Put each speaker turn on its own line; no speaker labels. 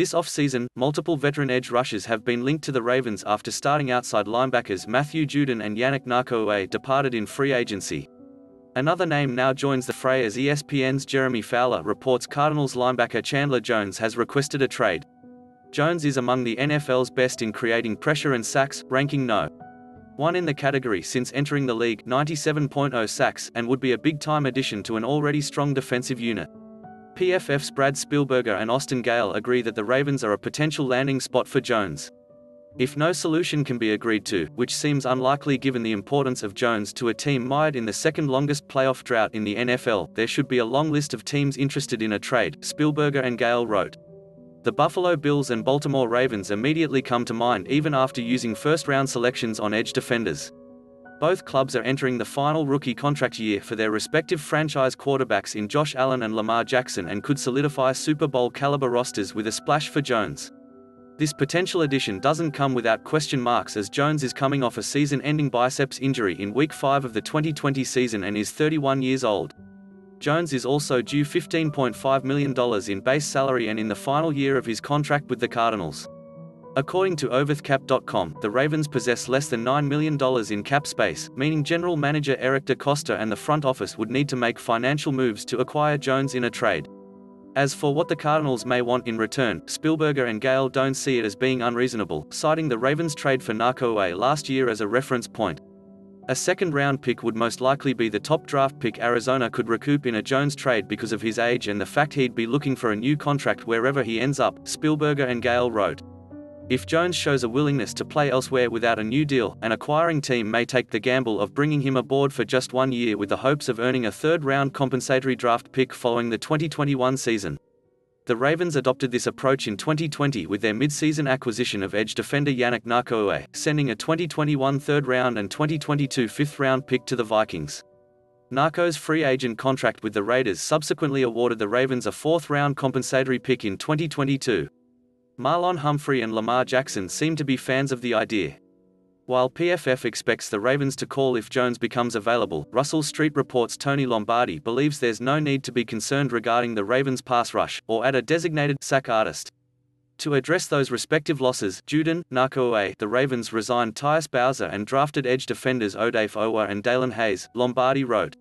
This offseason, multiple veteran edge rushers have been linked to the Ravens after starting outside linebackers Matthew Judon and Yannick Ngakoue departed in free agency. Another name now joins the fray as ESPN's Jeremy Fowler reports Cardinals linebacker Chandler Jones has requested a trade. Jones is among the NFL's best in creating pressure and sacks, ranking no. 1 in the category since entering the league 97.0 sacks and would be a big-time addition to an already strong defensive unit. PFF's Brad Spielberger and Austin Gayle agree that the Ravens are a potential landing spot for Jones. If no solution can be agreed to, which seems unlikely given the importance of Jones to a team mired in the second longest playoff drought in the NFL, there should be a long list of teams interested in a trade, Spielberger and Gayle wrote. The Buffalo Bills and Baltimore Ravens immediately come to mind even after using first-round selections on edge defenders. Both clubs are entering the final rookie contract year for their respective franchise quarterbacks in Josh Allen and Lamar Jackson and could solidify Super Bowl caliber rosters with a splash for Jones. This potential addition doesn't come without question marks as Jones is coming off a season-ending biceps injury in Week 5 of the 2020 season and is 31 years old. Jones is also due $15.5 million in base salary and in the final year of his contract with the Cardinals. According to overthecap.com, the Ravens possess less than $9 million in cap space, meaning general manager Eric DeCosta and the front office would need to make financial moves to acquire Jones in a trade. As for what the Cardinals may want in return, Spielberger and Gayle don't see it as being unreasonable, citing the Ravens trade for Ngakoue last year as a reference point. A second round pick would most likely be the top draft pick Arizona could recoup in a Jones trade because of his age and the fact he'd be looking for a new contract wherever he ends up, Spielberger and Gayle wrote. If Jones shows a willingness to play elsewhere without a new deal, an acquiring team may take the gamble of bringing him aboard for just one year with the hopes of earning a third-round compensatory draft pick following the 2021 season. The Ravens adopted this approach in 2020 with their mid-season acquisition of edge defender Yannick Ngakoue, sending a 2021 third-round and 2022 fifth-round pick to the Vikings. Ngakoue's free agent contract with the Raiders subsequently awarded the Ravens a fourth-round compensatory pick in 2022. Marlon Humphrey and Lamar Jackson seem to be fans of the idea. While PFF expects the Ravens to call if Jones becomes available, Russell Street reports Tony Lombardi believes there's no need to be concerned regarding the Ravens' pass rush, or add a designated sack artist. To address those respective losses, Judon, Ngakoue, the Ravens resigned Tyus Bowser and drafted edge defenders Odafe Oweh and Daelin Hayes, Lombardi wrote.